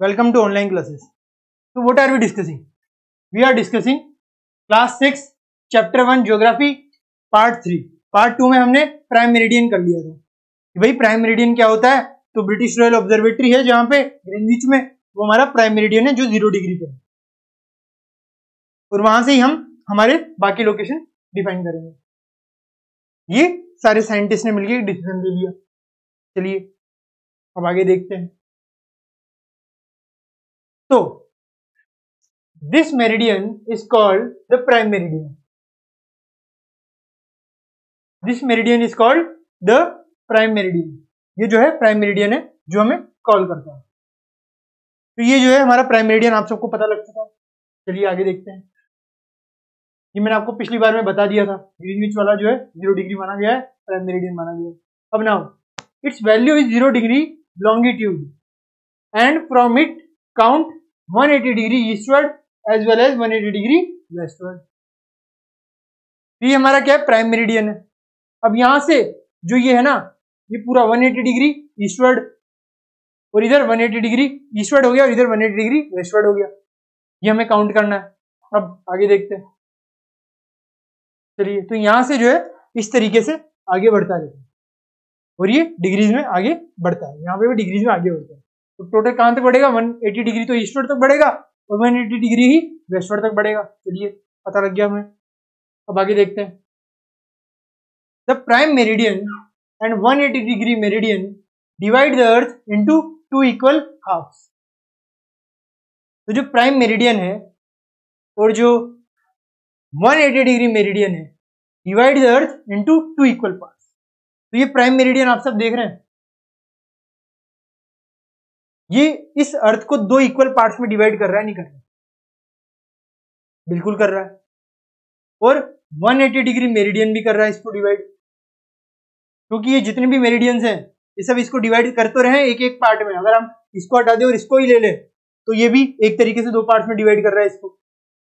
Welcome to online classes. So, what are we discussing? We are discussing class 6 chapter 1 geography, part 3. Part two में हमने prime meridian कर लिया था कि भाई प्राइम मेरिडियन क्या होता है तो ब्रिटिश रॉयल ऑब्जर्वेटरी है, जहाँ पे ग्रीनविच में वो हमारा प्राइम मेरिडियन है, जो ज़ीरो डिग्री पे है और वहाँ से ही हम हमारे बाकी लोकेशन डिफाइन करेंगे ये सारे साइंटिस्ट ने मिलकर डिसीज़न ले लिया चलिए, अब आगे देखते हैं तो this meridian is called the prime meridian this meridian is called the prime meridian ये जो है प्राइम मेरिडियन है, जो हमें कॉल करता है। तो ये जो है हमारा प्राइम मेरिडियन आप सबको पता लग चुका है। चलिए आगे देखते हैं। ये मैंने आपको पिछली बार में बता दिया था। ग्रीनविच वाला जो है ज़ीरो डिग्री माना गया है प्राइम मेरिडियन माना गया है। अब now its value is zero degree longitude and from it count 180 degree eastward as well as 180 degree westward. ये हमारा क्या है? प्राइम मेरिडियन है। अब यहाँ से जो ये है ना, ये पूरा 180 डिग्री ईस्टवर्ड और इधर 180 डिग्री ईस्टवर्ड हो गया और इधर 180 डिग्री वेस्टवर्ड हो गया। ये हमें काउंट करना है। अब आगे देखते हैं। चलिए तो यहाँ से जो है, इस तरीके से आगे बढ़ता रहता है। और ये डिग्रीज में आगे बढ़ता है। यहाँ पे भी डिग्रीज में आगे बढ़ता है। तो टोटल कहाँ तक बढ़ेगा? 180 डिग्री तो ईस्टवर्ड तक बढ़ेगा और 180 डिग्री ही वेस्टवर्ड तक बढ़ेगा। चलिए, पता लग गया हमें। अब आगे देखते हैं। The prime meridian and 180 degree meridian divide the earth into two equal halves तो जो प्राइम मेरिडियन है और जो 180 डिग्री मेरिडियन है divide the earth into two equal part तो ये प्राइम मेरिडियन आप सब देख रहे हैं। ये इस अर्थ को दो इक्वल पार्ट्स में डिवाइड कर रहा है, नहीं कर रहा। बिल्कुल कर रहा है। और 180 डिग्री मेरिडियन भी कर रहा है इसको डिवाइड क्योंकि ये जितने भी मेरिडियंस हैं, ये सब इसको डिवाइड कर तो रहे एक एक पार्ट में। अगर हम इसको हटा दें और इसको ही ले लें तो ये भी एक तरीके से दो पार्ट्स में डिवाइड कर रहा है इसको।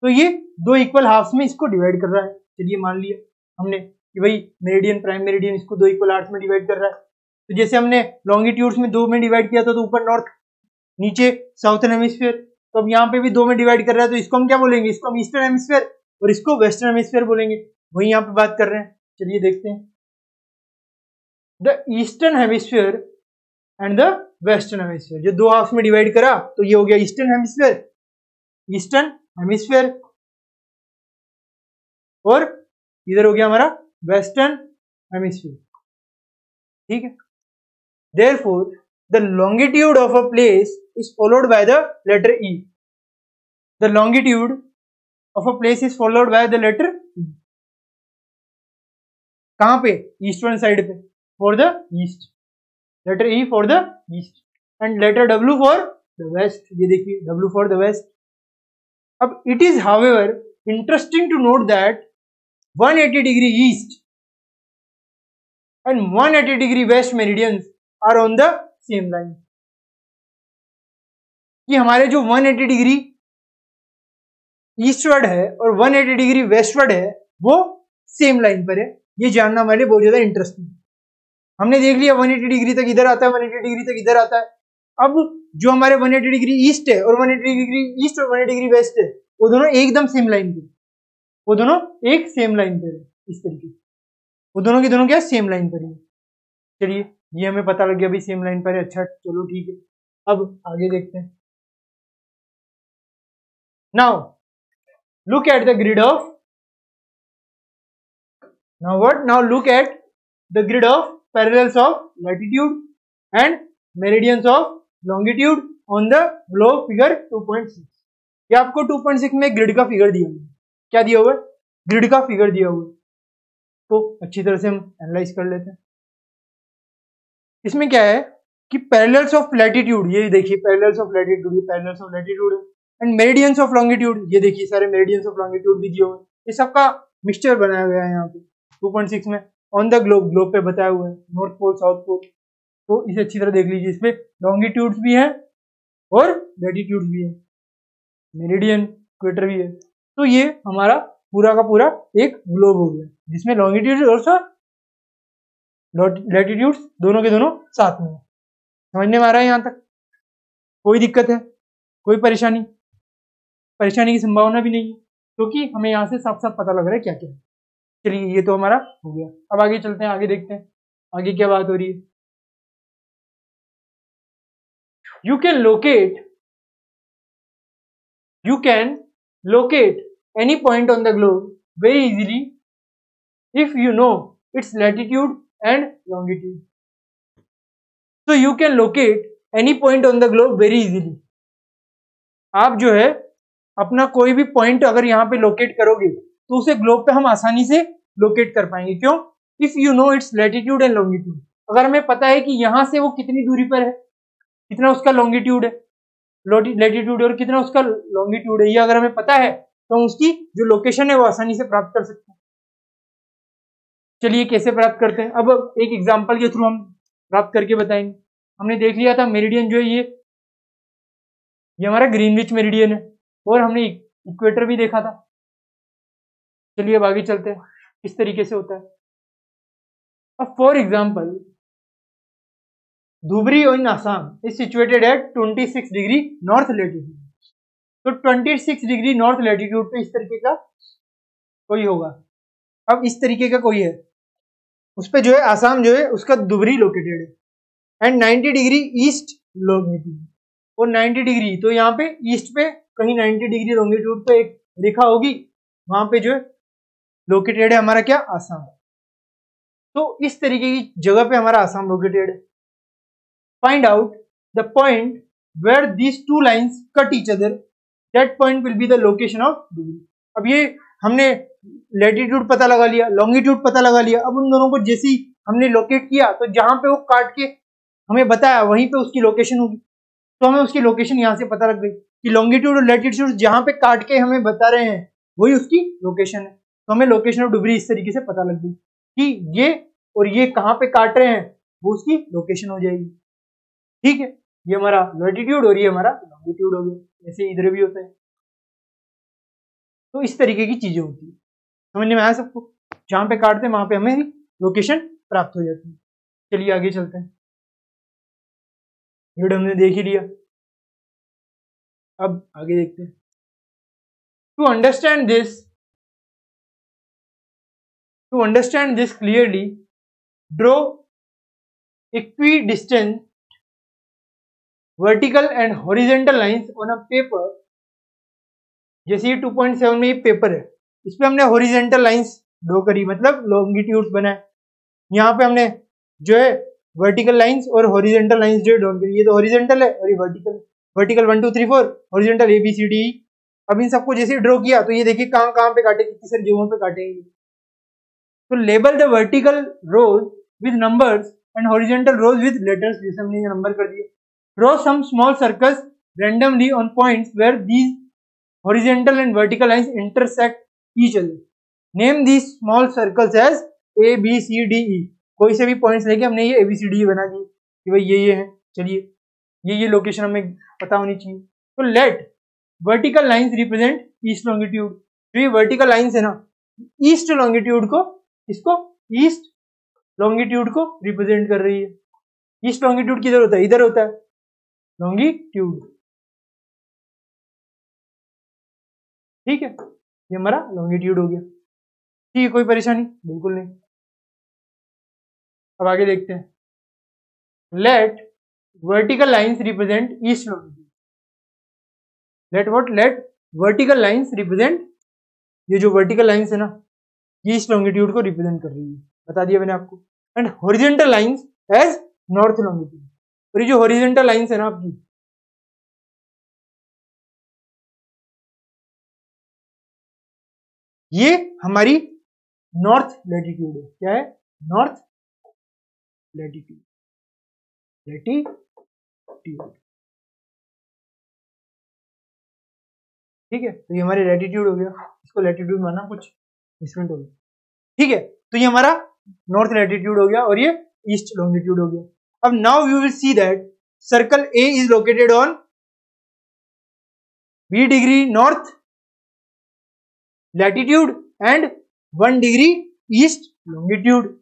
तो ये दो इक्वल हाफ्स में इसको डिवाइड कर रहा है। चलिए मान लिया हमने कि भाई मेरिडियन प्राइम मेरिडियन इसको दो इक्वल आर्ट्स में डिवाइड कर रहा है। तो जैसे हमने लॉन्गिट्यूड्स में दो में डिवाइड किया था तो ऊपर नॉर्थ नीचे साउथर्न हेमिस्फीयर तो अब यहाँ पे भी दो में डिवाइड कर रहा है तो इसको हम क्या बोलेंगे? इसको हम ईस्टर्न हेमिस्फीयर और इसको वेस्टर्न हेमिस्फीयर बोलेंगे। वही यहाँ पे बात कर रहे हैं। चलिए देखते हैं। The eastern hemisphere and the western hemisphere जो दो हाफ़ में डिवाइड करा तो ये हो गया ईस्टर्न हेमिस्फीयर ईस्टर्न हेमिस्फीयर और इधर हो गया हमारा वेस्टर्न हेमिस्फीयर ठीक है? There for the longitude of a place is followed by the letter E the longitude of a place is followed by the letter E कहाँ पे? ईस्टर्न साइड पे. For the east letter E for the east and letter W for the west ये देखिए W for the west अब it is however interesting to note that 180 degree east and 180 degree west meridians are on the same line. कि हमारे जो 180 degree eastward है और 180 degree westward है, वो सेम लाइन पर है। ये जानना हमारे लिए बहुत ज़्यादा इंटरेस्टिंग हमने देख लिया 180 डिग्री तक इधर आता है 180 डिग्री तक इधर आता है। अब जो हमारे 180 डिग्री ईस्ट है और 180 डिग्री ईस्ट और 180 डिग्री वेस्ट है, वो दोनों एकदम सेम लाइन पे वो दोनों एक सेम लाइन पर है, इस तरीके वो दोनों की दोनों क्या सेम लाइन पर है। चलिए, ये हमें पता लग गया अभी सेम लाइन पर है। अच्छा चलो, ठीक है। अब आगे देखते हैं। Now look at the grid of now what now look at the grid of parallels of latitude and meridians of longitude on the globe figure 2.6 ये आपको 2.6 में ग्रिड का फिगर दिया हुआ क्या दिया हुआ ग्रिड का फिगर दिया हुआ तो अच्छी तरह से हम एनालाइज कर लेते हैं। इसमें क्या है कि पैरेलल्स ऑफ़ लैटिट्यूड ये देखिए पैरेलल्स ऑफ़ लैटिट्यूड ये पैरेलल्स ऑफ़ लैटिट्यूड है। एंड मेरिडियंस ऑफ़ लॉन्गिट्यूड ये देखिए सारे मेरिडियंस ऑफ़ लॉन्गिट्यूड भी दिए हुए ये सबका मिक्सचर बनाया गया है यहाँ पे 2.6 में। ऑन द ग्लोब ग्लोब पे बताया हुआ है नॉर्थ पोल साउथ पोल तो इसे अच्छी तरह देख लीजिए, इसमें लॉन्गिट्यूड्स भी है और लैटिट्यूड भी है। मेरिडियन इक्वेटर भी है। तो ये हमारा पूरा का पूरा एक ग्लोब हो गया, जिसमें लॉन्गिट्यूड और लैटिट्यूड्स दोनों के दोनों साथ में समझने में आ रहा है यहाँ तक? कोई दिक्कत है? कोई परेशानी? परेशानी की संभावना भी नहीं है क्योंकि तो हमें यहाँ से साफ़ साफ़ पता लग रहा है क्या क्या चलिए, ये तो हमारा हो गया। अब आगे चलते हैं, आगे देखते हैं, आगे क्या बात हो रही है। You can locate you can locate any point on the globe very easily if you know its latitude and longitude so, you can locate any point on the globe very easily. आप जो है अपना कोई भी point अगर यहाँ पे locate करोगे तो उसे ग्लोब पे हम आसानी से लोकेट कर पाएँगे। क्यों? If you know its latitude and longitude अगर हमें पता है कि यहाँ से वो कितनी दूरी पर है, कितना उसका लॉन्गिट्यूड है लेटीट्यूड और कितना उसका लॉन्गिट्यूड है, ये अगर हमें पता है तो हम उसकी जो लोकेशन है वो आसानी से प्राप्त कर सकते हैं। चलिए कैसे प्राप्त करते हैं? अब एक एग्ज़ाम्पल के थ्रू हम प्राप्त करके बताएँगे। हमने देख लिया था मेरिडियन जो है ये ये हमारा ग्रीनविच मेरिडियन है। और हमने इक्वेटर भी देखा था। चलिए अब आगे चलते हैं। किस तरीके से होता है। अब for example Dhubri in Assam is situated at 26 degree north latitude तो 26 डिग्री नॉर्थ लेटीट्यूड पे इस तरीके का कोई होगा। अब इस तरीके का कोई है। उस पर जो है, आसाम जो है, उसका दुबरी लोकेटेड है। एंड 90 डिग्री ईस्ट लोंगिट्यूड और 90 डिग्री। तो यहाँ पे ईस्ट पे कहीं 90 डिग्री लॉन्गिट्यूड पे एक रेखा होगी। वहाँ पे जो है लोकेटेड है हमारा क्या? आसाम। तो इस तरीके की जगह पे हमारा आसाम लोकेटेड है find out the point where these two lines cut each other that point will be the location of degree अब ये हमने लेटीट्यूड पता लगा लिया लॉन्गिट्यूड पता लगा लिया। अब उन दोनों को जैसी हमने लोकेट किया तो जहाँ पे वो काट के हमें बताया, वहीं पे उसकी लोकेशन होगी। तो हमें उसकी लोकेशन यहाँ से पता लग गई कि लॉन्गिट्यूड और लेटीट्यूड जहाँ पे काट के हमें बता रहे हैं, वही उसकी लोकेशन है। तो हमें लोकेशन ऑफ़ डुबरी इस तरीके से पता लग गई कि ये और ये कहाँ पे काट रहे हैं, वो उसकी लोकेशन हो जाएगी। ठीक है, ये हमारा लेटीट्यूड और ये हमारा लॉन्गिट्यूड हो गया। ऐसे इधर भी होता है। तो इस तरीके की चीज़ें होती है। समझने में आया सबको? जहाँ पे काटते हैं, वहाँ पे हमें लोकेशन प्राप्त हो जाती है। चलिए आगे चलते हैं। ग्रिड हमने देख ही लिया। अब आगे देखते हैं। To understand this to understand this clearly draw equidistant vertical and horizontal lines on a paper, जैसे ये 2.7 में ये पेपर है। इस पर हमने हॉरिजेंटल लाइंस ड्रॉ करी मतलब लॉन्गिट्यूड बनाए। यहाँ पे हमने जो है वर्टिकल लाइंस और होरिजेंटल लाइंस जो ड्रॉ करी ये तो होरिजेंटल है और ये vertical vertical one two three four horizontal A B C D अब इन सबको जैसे ड्रॉ किया तो ये देखिए कहाँ कहाँ पे काटे कितनी सारी जगहों पे काटेंगे तो label the vertical rows with numbers and horizontal rows with letters जैसे हमने ये नंबर कर दिए draw some small circles randomly on points where these horizontal and vertical lines intersect each other. Name these small circles as A, B, C, D, E. कोई से भी points लेके हमने ये ए बी सी डी बना दी कि भाई ये ये है। चलिए, ये ये लोकेशन हमें पता होनी चाहिए। तो let vertical lines represent east longitude जो ये वर्टिकल लाइंस है ना ईस्ट लॉन्गिट्यूड को, इसको ईस्ट लॉन्गिट्यूड को रिप्रेजेंट कर रही है। ईस्ट लॉन्गिट्यूड किधर होता है? इधर होता है। लॉन्गिट्यूड ठीक है? ये हमारा लॉन्गिट्यूड हो गया। ठीक है, कोई परेशानी? बिल्कुल नहीं। अब आगे देखते हैं। Let vertical lines represent east let what let vertical lines represent ये जो वर्टिकल लाइंस है ना ईस्ट लॉन्गिट्यूड को रिप्रेजेंट कर रही है। बता दिया मैंने आपको। And horizontal lines as north longitude और ये जो हॉरिजेंटल लाइन्स है ना आपकी, ये हमारी नॉर्थ लेटीट्यूड है। क्या है? नॉर्थ लेटीट्यूड लेटीट्यूड ठीक है? तो ये हमारे लेटीट्यूड हो गया। इसको लेटीट्यूड माना कुछ? डिफरेंट हो गया। ठीक है? तो ये हमारा नॉर्थ लेटीट्यूड हो गया और ये ईस्ट लॉन्गिट्यूड हो गया। अब now you will see that circle A is located on B degree north latitude and one degree east longitude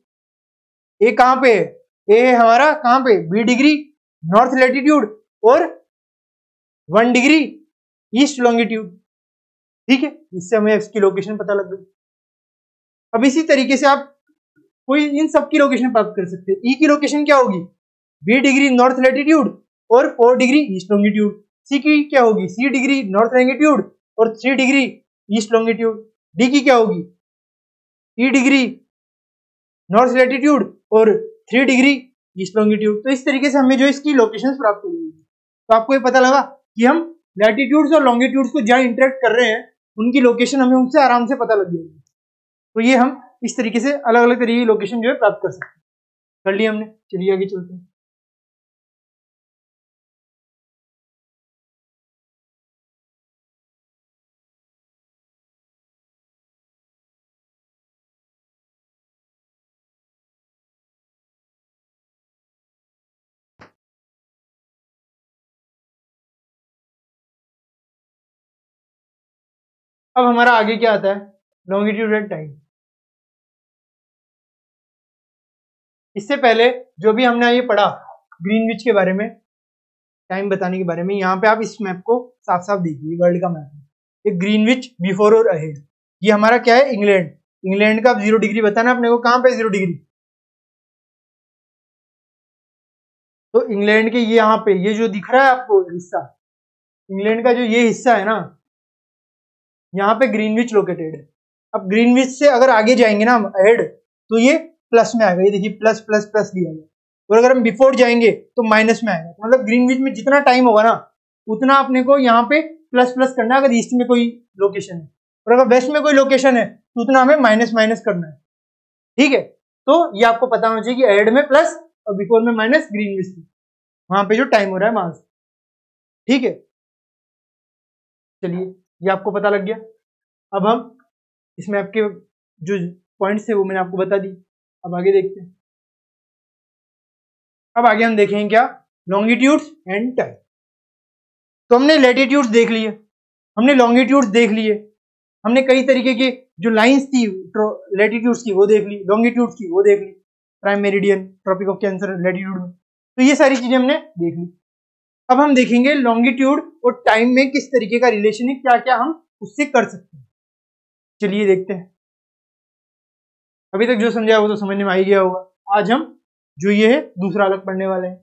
A कहाँ पे है? ए हमारा, कहाँ पे? बी डिग्री नॉर्थ लैटिट्यूड और वन डिग्री ईस्ट लॉन्गिट्यूड ठीक है? इससे हमें इसकी लोकेशन पता लग गई। अब इसी तरीके से आप कोई इन सब की लोकेशन प्राप्त कर सकते हैं। ई e की लोकेशन क्या होगी? बी डिग्री नॉर्थ लेटीट्यूड और four degree east longitude C की क्या होगी? सी डिग्री नॉर्थ लॉन्गिट्यूड और three degree east longitude D की क्या होगी? ई डिग्री नॉर्थ लेटीट्यूड और थ्री डिग्री ईस्ट लॉन्गिट्यूड तो इस तरीके से हमें जो इसकी लोकेशन प्राप्त हुई तो आपको ये पता लगा कि हम लैटिट्यूड्स और लॉन्गिट्यूड्स को जहाँ इंटरेक्ट कर रहे हैं, उनकी लोकेशन हमें उनसे आराम से पता लग जाएगी तो ये हम इस तरीके से अलग अलग तरीके की लोकेशन जो है प्राप्त कर सकते हैं। कर लिया हमने। चलिए आगे चलते हैं। अब हमारा आगे क्या आता है? लॉन्गिट्यूड एंड टाइम इससे पहले जो भी हमने ये पढ़ा ग्रीनविच के बारे में टाइम बताने के बारे में, यहाँ पे आप इस मैप को साफ़ साफ़ देखिए वर्ल्ड का मैप है ये ग्रीनविच बिफोर और अहेड ये हमारा क्या है? इंग्लैंड इंग्लैंड का आप ज़ीरो डिग्री बताना अपने को, कहाँ पे ज़ीरो डिग्री तो इंग्लैंड के ये यहाँ पे, ये जो दिख रहा है आपको हिस्सा इंग्लैंड का जो ये हिस्सा है ना यहाँ पे ग्रीनविच लोकेटेड है। अब ग्रीनविच से अगर आगे जाएँगे ना हेड तो ये प्लस में आएगा। ये देखिए प्लस प्लस प्लस दिया गया। और अगर हम बिफोर जाएँगे तो माइनस में आएगा। तो मतलब ग्रीनविच में जितना टाइम होगा ना, उतना अपने को यहाँ पे प्लस प्लस करना है, अगर ईस्ट में कोई लोकेशन है। और अगर वेस्ट में कोई लोकेशन है तो उतना हमें माइनस माइनस करना है। ठीक है? तो ये आपको पता होना चाहिए कि एड में प्लस और बिफोर में माइनस ग्रीन ग्रीनविच वहाँ पे जो टाइम हो रहा है, वहाँ ठीक है? चलिए। ये आपको पता लग गया। अब हम इसमें आपके जो पॉइंट्स थे वो मैंने आपको बता दी। अब आगे देखते हैं। अब आगे हम देखेंगे क्या? लॉन्गिट्यूड्स एंड टाइम तो हमने लेटीट्यूड्स देख लिए। हमने लॉन्गिट्यूड्स देख लिए। हमने कई तरीके की जो लाइंस थी लेटीट्यूड्स की, वो देख ली। लॉन्गिट्यूड्स की, वो देख ली। Prime meridian tropic of cancer latitude में। तो ये सारी चीज़ें हमने देख ली। अब हम देखेंगे लॉन्गिट्यूड और टाइम में किस तरीके का रिलेशन है क्या क्या हम उससे कर सकते हैं। चलिए देखते हैं। अभी तक जो समझा वो तो समझने में आ ही गया होगा। आज हम जो ये है, दूसरा अलग पढ़ने वाले हैं।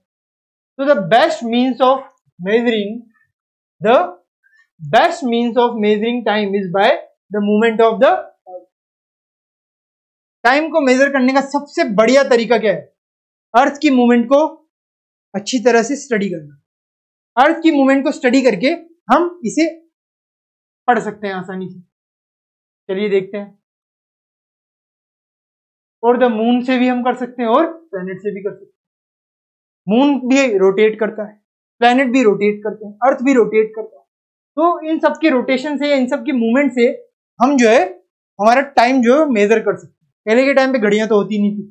तो the best means of measuring the best means of measuring time is by the movement of the time को मेजर करने का सबसे बढ़िया तरीका क्या है? अर्थ की मूवमेंट को अच्छी तरह से स्टडी करना। अर्थ की मूवमेंट को स्टडी करके हम इसे पढ़ सकते हैं आसानी से। चलिए देखते हैं। और द मून से भी हम कर सकते हैं, और प्लेनेट से भी कर सकते हैं। मून भी रोटेट करता है प्लेनेट भी रोटेट करते हैं अर्थ भी रोटेट करता है। तो इन सब के रोटेशन से, इन सब की मूवमेंट से हम जो है, हमारा टाइम जो है मेजर कर सकते हैं। पहले के टाइम पे घड़ियाँ तो होती नहीं थी।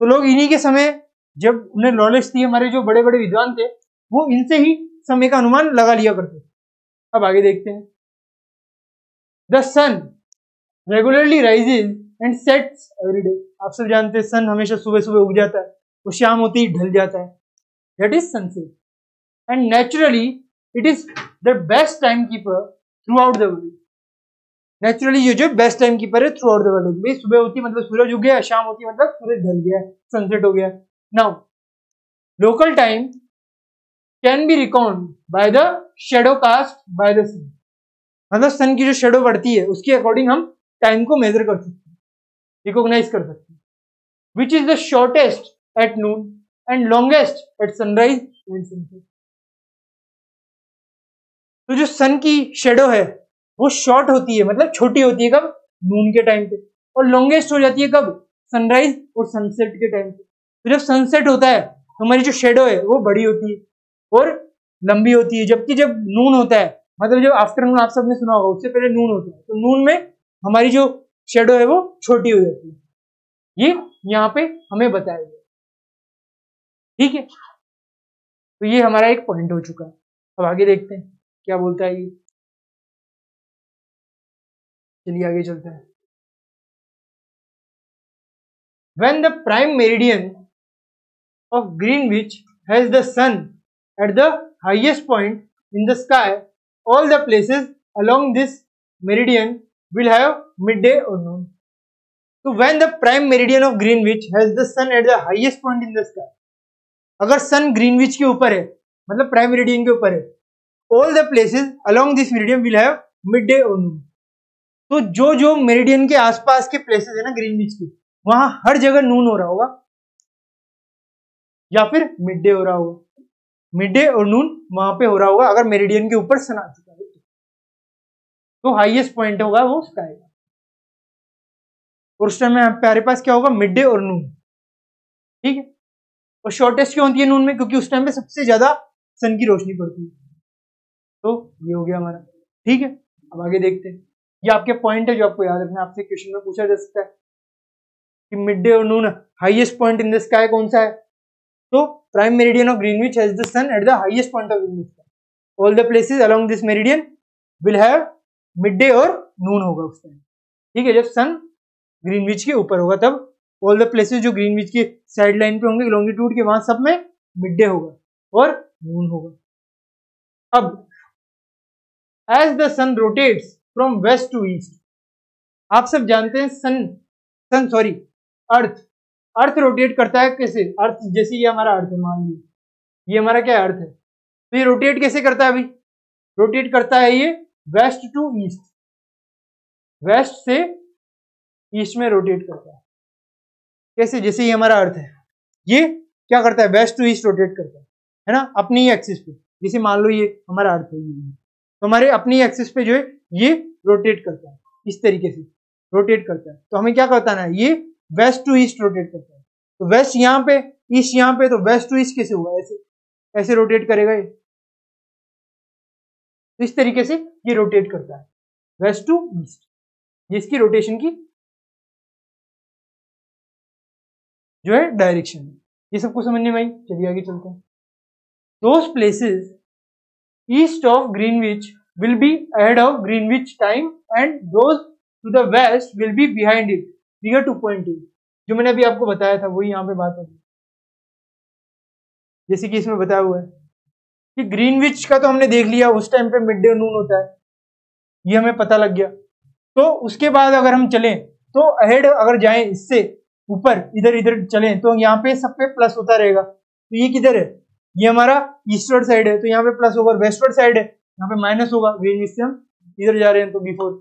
तो लोग इन्हीं के समय, जब उन्हें नॉलेज थी, हमारे जो बड़े बड़े विद्वान थे, वो इनसे ही समय का अनुमान लगा लिया करते अब आगे देखते हैं। The sun regularly rises and sets every day आप सब जानते हैं सन हमेशा सुबह सुबह उग जाता है, वो शाम होते ही ढल जाता है। That is sunset and naturally it is the best timekeeper throughout the world naturally ये जो बेस्ट टाइम कीपर है थ्रू आउट द वर्ल्ड भाई, सुबह होती मतलब सूरज उग गया, शाम होती मतलब सूरज ढल गया सनसेट हो गया। Now local time can be record by the shadow cast by the sun मतलब सन की जो शेडो बढ़ती है, उसके अकॉर्डिंग हम टाइम को मेजर कर सकते हैं रिकॉग्नाइज कर सकते हैं। Which is the shortest at noon and longest at sunrise and sunset तो जो सन की शेडो है, वो शॉर्ट होती है मतलब छोटी होती है कब? नून के टाइम पे। और लॉन्गेस्ट हो जाती है कब? सनराइज और सनसेट के टाइम पे। तो जब सनसेट होता है तो हमारी जो शेडो है, वो बड़ी होती है। और लंबी होती है, जबकि जब नून होता है मतलब जब आफ्टरनून आप सबने सुना होगा, उससे पहले नून होता है तो नून में हमारी जो शेडो है वो छोटी हो जाती है। ये यहाँ पे हमें बताया गया। ठीक है? तो ये हमारा एक पॉइंट हो चुका है। अब आगे देखते हैं, क्या बोलता है ये? चलिए आगे चलते हैं। When the prime meridian of Greenwich has the sun at the highest point in the sky, all the places along this meridian will have midday or noon. So when the prime meridian of Greenwich has the sun at the highest point in the sky, अगर सन Greenwich के ऊपर है मतलब prime meridian के ऊपर है all the places along this meridian will have midday और noon तो जो जो मेरिडियन के आसपास के प्लेसेस है ना ग्रीनविच के वहाँ हर जगह नून हो रहा होगा या फिर मिड डे हो रहा होगा मिड डे और नून वहाँ पे हो रहा होगा, अगर मेरिडियन के ऊपर सन आ चुका है। तो हाईएस्ट पॉइंट होगा वो स्काई और उस टाइम में हमारे पास क्या होगा? मिड डे और नून। ठीक है? और शॉर्टेस्ट क्यों होती है नून में? क्योंकि उस टाइम पे सबसे ज़्यादा सन की रोशनी पड़ती है। तो ये हो गया हमारा। ठीक है? अब आगे देखते हैं। ये आपके पॉइंट है जो आपको याद रखना आपसे क्वेश्चन में पूछा जा सकता है कि मिड डे और noon highest point in the sky कौन सा है? तो prime meridian of Greenwich has the sun at the highest point of Greenwich all the places along this meridian will have mid और नून होगा उस time ठीक है, जब सन ग्रीनविच के ऊपर होगा, तब ऑल द प्लेसेस जो ग्रीनविच के साइड लाइन पे होंगे लॉन्गिट्यूड के वहाँ सब में मिड होगा और नून होगा. अब as the sun rotates from west to east आप सब जानते हैं सन सन सॉरी अर्थ अर्थ रोटेट करता है कैसे? अर्थ जैसे ये हमारा अर्थ है मान लीजिए। ये हमारा क्या अर्थ है? तो ये रोटेट कैसे करता है अभी? रोटेट करता है ये वेस्ट टू ईस्ट। वेस्ट से ईस्ट में रोटेट करता है। कैसे? जैसे ये हमारा अर्थ है। ये क्या करता है? वेस्ट टू ईस्ट रोटेट करता है। है ना? अपनी एक्सिस पे। जैसे मान लो ये हमारा अर्थ है। ये तो हमारे अपनी एक्सिस पे जो है, ये रोटेट करता है। इस तरीके से रोटेट करता है। तो हमें क्या करता है? ये वेस्ट टू ईस्ट रोटेट करता है। तो वेस्ट यहाँ पे, ईस्ट यहाँ पे तो वेस्ट टू ईस्ट कैसे होगा ऐसे ऐसे रोटेट करेगा ये। तो इस तरीके से ये रोटेट करता है। West to east. ये इसकी रोटेशन की जो है डायरेक्शन ये सबको समझने में आई? चलिए आगे चलते हैं। Those places east of Greenwich will be ahead of Greenwich time and those to the west will be behind it. Figure two point eight जो मैंने अभी आपको बताया था, वही यहाँ पे बात होगी। जैसे कि इसमें बताया हुआ है कि ग्रीनविच का तो हमने देख लिया, उस टाइम पे मिड डे नून होता है। ये हमें पता लग गया। तो उसके बाद अगर हम चलें तो अहेड अगर जाएँ इससे ऊपर, इधर इधर चलें तो यहाँ पे सब पे प्लस होता रहेगा। तो ये किधर है? ये हमारा ईस्टवर्ड साइड है तो यहाँ पे प्लस होगा। वेस्टवर्ड साइड है, यहाँ पे माइनस होगा। ग्रीनविच से हम इधर जा रहे हैं तो बिफोर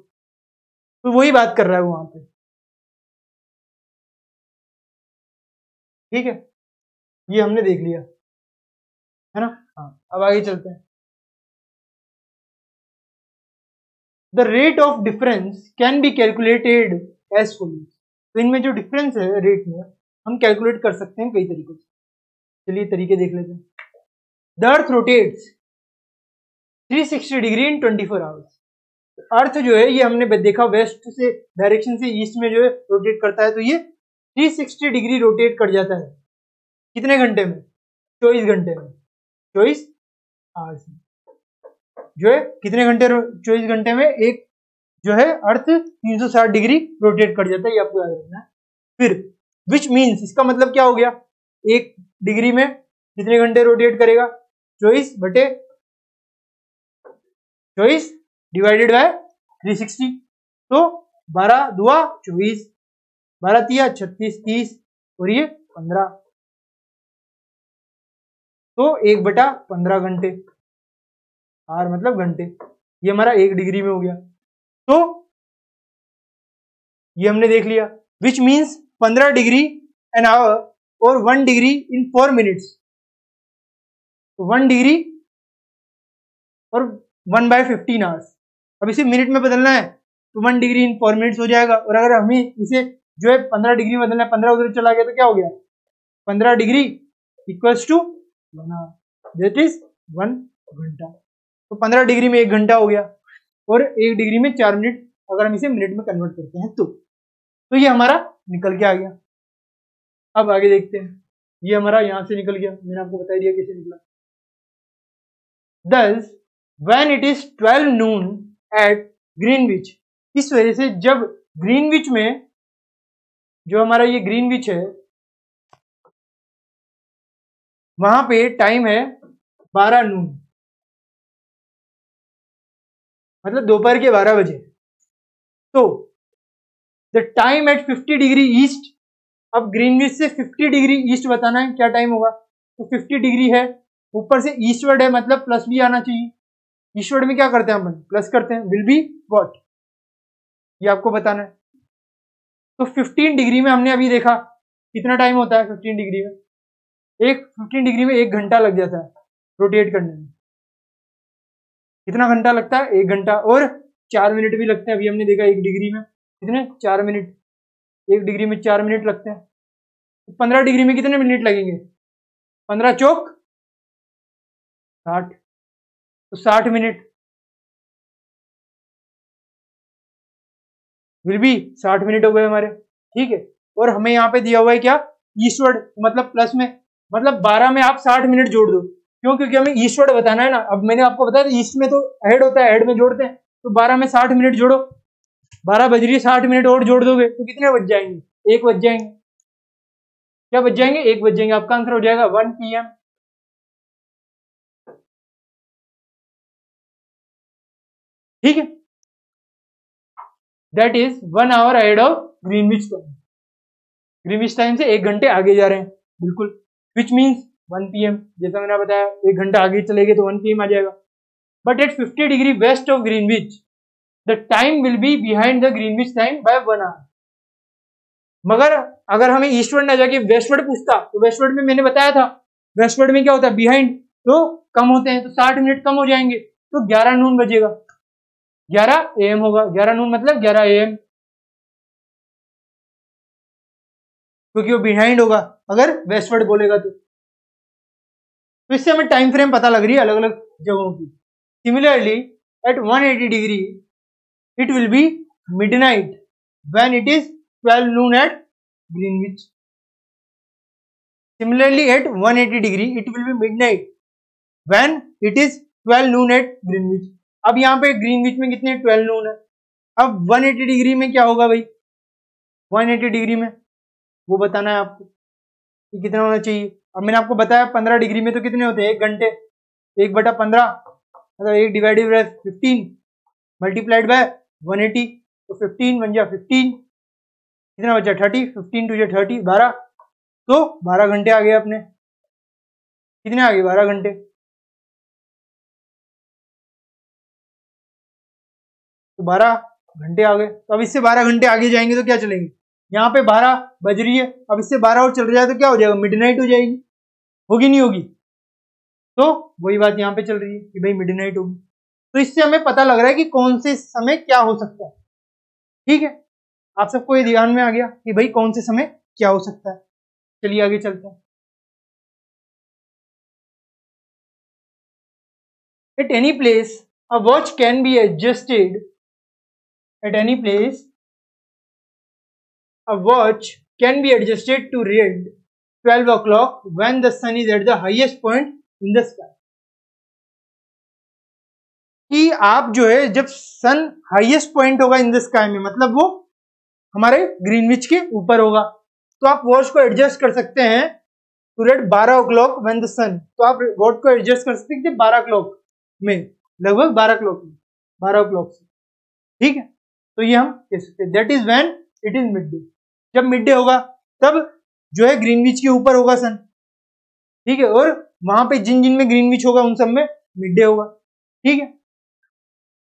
तो वही बात कर रहा है वहाँ पे। ठीक है? ये हमने देख लिया। है ना? हाँ। अब आगे चलते हैं। The rate of difference can be calculated as follows तो इनमें जो डिफरेंस है रेट में हम कैलकुलेट कर सकते हैं कई तरीकों से। चलिए तरीके देख लेते हैं। The earth rotates 360 degree in 24 hours earth जो है ये हमने देखा वेस्ट से डायरेक्शन से ईस्ट में जो है रोटेट करता है तो ये 360 डिग्री रोटेट कर जाता है। कितने घंटे में? चौबीस घंटे में। चौबीस? आवर्स में जो है, कितने घंटे चौबीस घंटे में एक जो है, अर्थ 360 डिग्री रोटेट कर जाता है, ये आपको याद रखना है। फिर विच मीन्स इसका मतलब क्या हो गया? एक डिग्री में कितने घंटे रोटेट करेगा? चौबीस बटे चौबीस डिवाइडेड बाय 360 तो बारह दुआ चौबीस। बारह तिया छत्तीस, तीस और ये पंद्रह। तो एक बटा पंद्रह घंटे। आर मतलब घंटे। ये हमारा एक डिग्री में हो गया। तो ये हमने देख लिया। विच मीन्स पंद्रह डिग्री एन आवर और one degree in four minutes one degree और वन बाय फिफ्टीन आवर्स अब इसे मिनट में बदलना है तो one degree in four minutes हो जाएगा। और अगर हमें इसे जो है पंद्रह डिग्री बदलना है, पंद्रह उधर चला गया तो क्या हो गया? पंद्रह degree equals to one hour that is one घंटा। तो पंद्रह डिग्री में एक घंटा हो गया और एक डिग्री में चार मिनट, अगर हम इसे मिनट में कन्वर्ट करते हैं तो। तो ये हमारा निकल के आ गया। अब आगे देखते हैं। ये हमारा यहाँ से निकल गया। मैंने आपको बता दिया कैसे निकला। दस when it is twelve noon at Greenwich इस वजह से जब ग्रीनविच में जो हमारा ये ग्रीनविच है, वहाँ पे टाइम है बारह नून मतलब दोपहर के बारह बजे। तो the time at 50 degree east अब ग्रीन ग्रीनविच से 50 डिग्री ईस्ट बताना है, क्या टाइम होगा? तो 50 डिग्री है, ऊपर से ईस्टवर्ड है मतलब प्लस भी आना चाहिए। ईस्टवर्ड में क्या करते हैं अपन? प्लस करते हैं। विल बी वॉट ये आपको बताना है। तो 15 डिग्री में हमने अभी देखा, कितना टाइम होता है 15 डिग्री में? एक 15 डिग्री में एक घंटा लग जाता है रोटेट करने में। कितना घंटा लगता है? एक घंटा। और चार मिनट भी लगते हैं, अभी हमने देखा एक डिग्री में। कितने? चार मिनट एक डिग्री में चार मिनट लगते हैं। तो पंद्रह डिग्री में कितने मिनट लगेंगे? पंद्रह चौक साठ। तो साठ मिनट विल साठ मिनट हो गए हमारे। ठीक है? और हमें यहाँ पे दिया हुआ है क्या? ईस्टवर्ड मतलब प्लस में। मतलब बारह में आप साठ मिनट जोड़ दो। क्यों? क्योंकि हमें ईस्टवर्ड बताना है ना। अब मैंने आपको बताया ईस्ट में तो हेड होता है हेड में जोड़ते हैं। तो बारह में साठ मिनट जोड़ो। बारह बज रही साठ मिनट और जोड़ दोगे तो कितने बज जाएँगे? एक बज जाएँगे। क्या बज जाएँगे? एक बज जाएँगे। आपका आंसर हो जाएगा वन पी एम ठीक है? That is one hour ahead of Greenwich time Greenwich time से एक घंटे आगे जा रहे हैं। बिल्कुल। विच मीन्स वन पी जैसा मैंने बताया, एक घंटा आगे चले गए तो वन पी आ जाएगा। But at fifty degree west of Greenwich the time will be behind the Greenwich time by one hour मगर अगर हमें ईस्टवर्ड ना जाके वेस्टवर्ड पूछता तो वेस्टवर्ड में मैंने बताया था वेस्टवर्ड में क्या होता है? बिहाइंड तो कम होते हैं तो साठ मिनट कम हो जाएँगे तो ग्यारह नून बजेगा। ग्यारह ए एम होगा। ग्यारह नून मतलब ग्यारह ए एम क्योंकि वो बिहाइंड होगा। अगर वेस्टवर्ड बोलेगा तो।, तो। इससे हमें टाइम फ्रेम पता लग रही है अलग अलग जगहों की। Similarly at one eighty degree it will be midnight when it is 12 noon at Greenwich similarly at 180 degree it will be midnight when it is 12 noon at Greenwich अब यहाँ पे ग्रीनविच में कितने 12 नून है? अब 180 डिग्री में क्या होगा भाई? 180 डिग्री में? वो बताना है आपको कि कितना होना चाहिए। अब मैंने आपको बताया 15 डिग्री में तो कितने होते हैं? एक घंटे। एक बटा पंद्रह मतलब एक divided by fifteen multiplied by 180 तो 15 बन गया 15 कितना बचा? 30 15 टू जो 30 12 तो 12 घंटे आ गए अपने। कितने आ गए? 12 घंटे। तो 12 घंटे आ गए। तो अब इससे 12 घंटे आगे जाएँगे तो क्या चलेंगे? यहाँ पे 12 बज रही है। अब इससे 12 और चल है तो क्या हो जाएगा? मिडनाइट हो जाएगी। होगी नहीं होगी? तो वही बात यहाँ पे चल रही है कि भाई मिडनाइट होगी। तो इससे हमें पता लग रहा है कि कौन से समय क्या हो सकता है। ठीक है? आप सबको ये ध्यान में आ गया कि भाई कौन से समय क्या हो सकता है। चलिए आगे चलते हैं। At any place a watch can be adjusted at any place a watch can be adjusted to read 12 o'clock when the sun is at the highest point in the sky. कि आप जो है, जब सन हाईएस्ट पॉइंट होगा इन the sky में मतलब वो हमारे ग्रीनविच के ऊपर होगा। तो आप वॉच को एडजस्ट कर सकते हैं टू रेट बारह o'clock when the sun तो आप वॉच को एडजस्ट कर सकते हैं बारह क्लॉक में, लगभग बारह क्लॉक में, बारह ओ क्लॉक से। ठीक है? तो ये हम कह सकते हैं that is when it is midday जब मिड डे होगा, तब जो है ग्रीनविच के ऊपर होगा सन ठीक है? और वहाँ पे जिन जिन में ग्रीनविच होगा, उन सब में मिड डे होगा. ठीक है?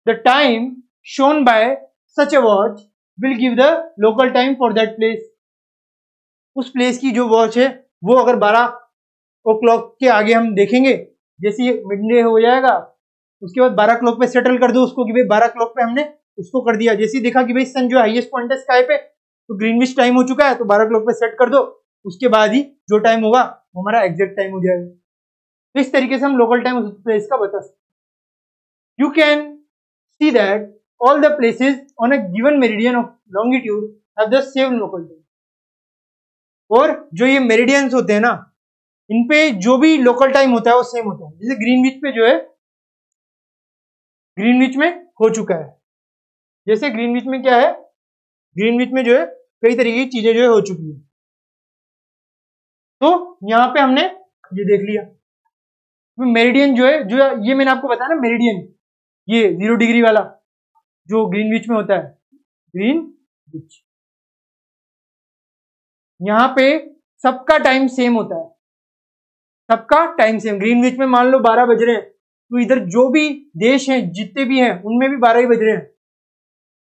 The time shown by such a watch will give the local time for that place. उस प्लेस की जो वॉच है, वो अगर 12 ओ क्लॉक के आगे हम देखेंगे, जैसे मिड डे हो जाएगा, उसके बाद 12 क्लॉक पे सेटल कर दो उसको कि भाई 12 क्लॉक पे हमने उसको कर दिया। जैसे देखा कि भाई सन जो हाईएस्ट पॉइंट है स्काई पे तो ग्रीनविच टाइम हो चुका है तो 12 क्लॉक पे सेट कर दो। उसके बाद ही जो टाइम होगा, वो हमारा एग्जैक्ट टाइम हो जाएगा। तो इस तरीके से हम लोकल टाइम उस प्लेस का बता सकते you can see that all the places on a given meridian of longitude have the same. और जो ये मेरिडियंस होते हैं ना, इन पे जो भी लोकल टाइम होता है, वो सेम होता है। जैसे ग्रीनविच पे जो है ग्रीनविच में हो चुका है। जैसे ग्रीनविच में क्या है? ग्रीनविच में जो है, कई तरीके की चीज़ें जो है हो चुकी है। तो यहाँ पे हमने ये देख लिया। मेरिडियन जो है, जो ये मैंने आपको बताया ना मेरिडियन ये ज़ीरो डिग्री वाला जो ग्रीनविच में होता है। ग्रीन विच यहाँ पे सबका टाइम सेम होता है। सबका टाइम सेम ग्रीनविच में मान लो 12 बज रहे हैं तो इधर जो भी देश हैं, जितने भी हैं, उनमें भी 12 ही बज रहे हैं।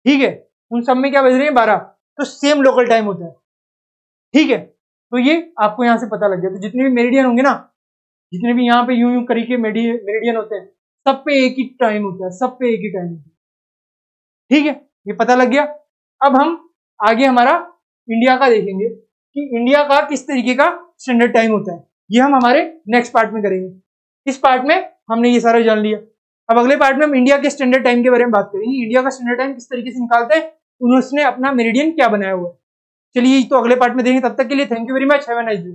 ठीक है? उन सब में क्या बज रहे हैं? 12 तो सेम लोकल टाइम होता है। ठीक है? तो ये आपको यहाँ से पता लग गया। तो जितने भी मेरिडियन होंगे ना, जितने भी यहाँ पे यूँ यूँ करी के मेरिडियन होते हैं, सब पे एक ही टाइम होता है। सब पे एक ही टाइम होता है। ठीक है? ये पता लग गया? अब हम आगे हमारा इंडिया का देखेंगे कि इंडिया का किस तरीके का स्टैंडर्ड टाइम होता है। ये हम हमारे नेक्स्ट पार्ट में करेंगे। इस पार्ट में हमने ये सारा जान लिया। अब अगले पार्ट में हम इंडिया के स्टैंडर्ड टाइम के बारे में बात करेंगे। इंडिया का स्टैंडर्ड टाइम किस तरीके से निकालते हैं? उन्होंने अपना मेरिडियन क्या बनाया हुआ है? चलिए तो अगले पार्ट में देखेंगे। तब तक के लिए thank you very much have nice day